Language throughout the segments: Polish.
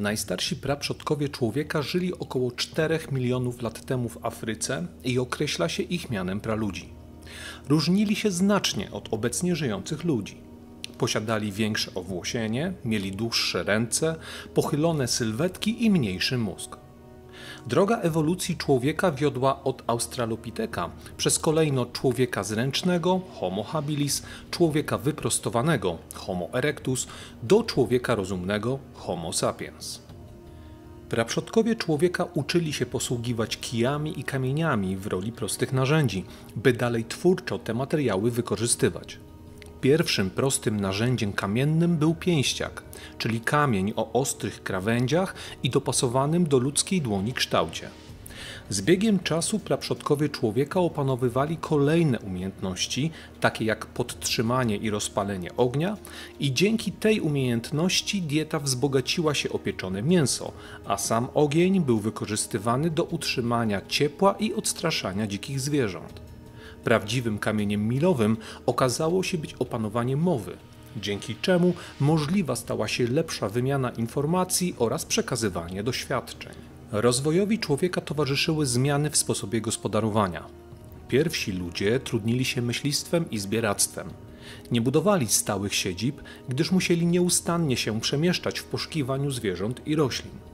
Najstarsi praprzodkowie człowieka żyli około 4 milionów lat temu w Afryce i określa się ich mianem praludzi. Różnili się znacznie od obecnie żyjących ludzi. Posiadali większe owłosienie, mieli dłuższe ręce, pochylone sylwetki i mniejszy mózg. Droga ewolucji człowieka wiodła od Australopiteka przez kolejno człowieka zręcznego Homo habilis, człowieka wyprostowanego Homo erectus do człowieka rozumnego Homo sapiens. Praprzodkowie człowieka uczyli się posługiwać kijami i kamieniami w roli prostych narzędzi, by dalej twórczo te materiały wykorzystywać. Pierwszym prostym narzędziem kamiennym był pięściak, czyli kamień o ostrych krawędziach i dopasowanym do ludzkiej dłoni kształcie. Z biegiem czasu praprzodkowie człowieka opanowywali kolejne umiejętności, takie jak podtrzymanie i rozpalenie ognia, i dzięki tej umiejętności dieta wzbogaciła się o pieczone mięso, a sam ogień był wykorzystywany do utrzymania ciepła i odstraszania dzikich zwierząt. Prawdziwym kamieniem milowym okazało się być opanowanie mowy, dzięki czemu możliwa stała się lepsza wymiana informacji oraz przekazywanie doświadczeń. Rozwojowi człowieka towarzyszyły zmiany w sposobie gospodarowania. Pierwsi ludzie trudnili się myślistwem i zbieractwem. Nie budowali stałych siedzib, gdyż musieli nieustannie się przemieszczać w poszukiwaniu zwierząt i roślin.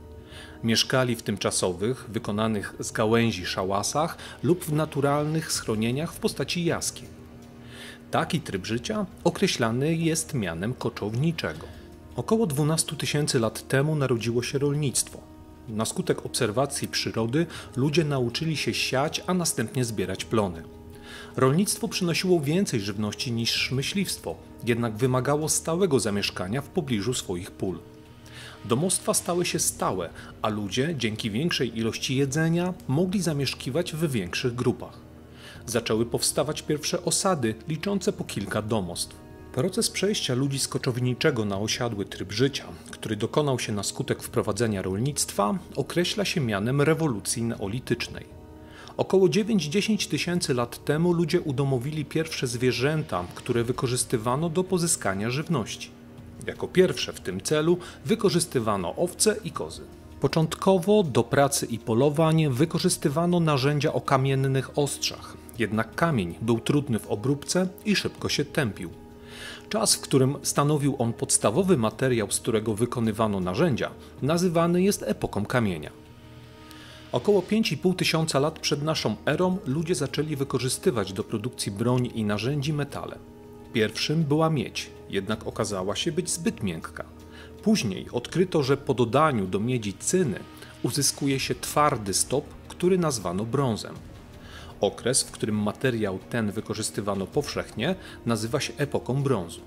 Mieszkali w tymczasowych, wykonanych z gałęzi szałasach lub w naturalnych schronieniach w postaci jaskiń. Taki tryb życia określany jest mianem koczowniczego. Około 12 tysięcy lat temu narodziło się rolnictwo. Na skutek obserwacji przyrody ludzie nauczyli się siać, a następnie zbierać plony. Rolnictwo przynosiło więcej żywności niż myśliwstwo, jednak wymagało stałego zamieszkania w pobliżu swoich pól. Domostwa stały się stałe, a ludzie dzięki większej ilości jedzenia mogli zamieszkiwać w większych grupach. Zaczęły powstawać pierwsze osady liczące po kilka domostw. Proces przejścia ludzi z koczowniczego na osiadły tryb życia, który dokonał się na skutek wprowadzenia rolnictwa, określa się mianem rewolucji neolitycznej. Około 9-10 tysięcy lat temu ludzie udomowili pierwsze zwierzęta, które wykorzystywano do pozyskania żywności. Jako pierwsze w tym celu wykorzystywano owce i kozy. Początkowo do pracy i polowań wykorzystywano narzędzia o kamiennych ostrzach, jednak kamień był trudny w obróbce i szybko się tępił. Czas, w którym stanowił on podstawowy materiał, z którego wykonywano narzędzia, nazywany jest epoką kamienia. Około 5,5 tysiąca lat przed naszą erą ludzie zaczęli wykorzystywać do produkcji broni i narzędzi metale. Pierwszym była miedź, jednak okazała się być zbyt miękka. Później odkryto, że po dodaniu do miedzi cyny uzyskuje się twardy stop, który nazwano brązem. Okres, w którym materiał ten wykorzystywano powszechnie, nazywa się epoką brązu.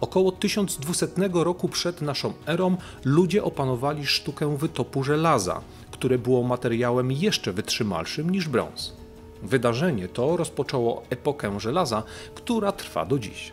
Około 1200 roku przed naszą erą ludzie opanowali sztukę wytopu żelaza, które było materiałem jeszcze wytrzymalszym niż brąz. Wydarzenie to rozpoczęło epokę żelaza, która trwa do dziś.